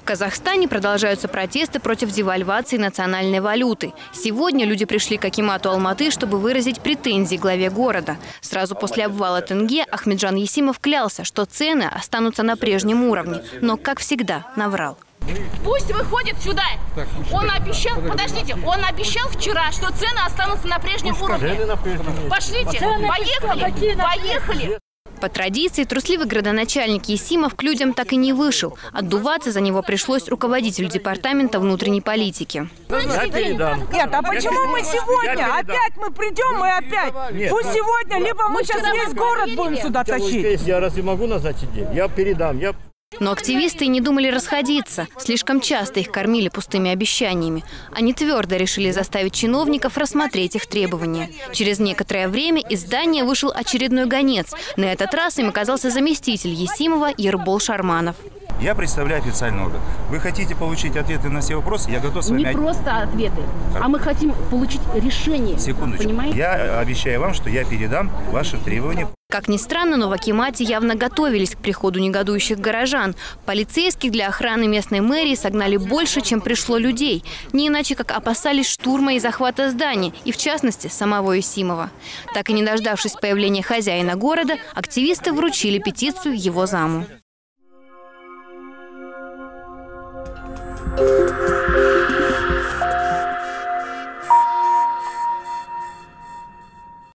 В Казахстане продолжаются протесты против девальвации национальной валюты. Сегодня люди пришли к Акимату Алматы, чтобы выразить претензии главе города. Сразу после обвала тенге Ахмеджан Есимов клялся, что цены останутся на прежнем уровне. Но, как всегда, наврал. Пусть выходит сюда. Он обещал, подождите, он обещал вчера, что цены останутся на прежнем уровне. Пошлите, поехали, поехали. По традиции, трусливый градоначальник Есимов к людям так и не вышел. Отдуваться за него пришлось руководителю департамента внутренней политики. Нет, а почему мы сегодня? Опять мы придем и опять. Пусть сегодня, либо мы сейчас весь город будем сюда тащить. Я разве могу назад сидеть? Я передам. Я Но активисты не думали расходиться. Слишком часто их кормили пустыми обещаниями. Они твердо решили заставить чиновников рассмотреть их требования. Через некоторое время из здания вышел очередной гонец. На этот раз им оказался заместитель Есимова Ербол Шарманов. Я представляю официальный орган. Вы хотите получить ответы на все вопросы? Я готов с вами... Не просто ответы, а мы хотим получить решение. Секундочку. Понимаете? Я обещаю вам, что я передам ваши требования. Как ни странно, но в Акимате явно готовились к приходу негодующих горожан. Полицейских для охраны местной мэрии согнали больше, чем пришло людей. Не иначе, как опасались штурма и захвата здания, и в частности, самого Исимова. Так и не дождавшись появления хозяина города, активисты вручили петицию его заму.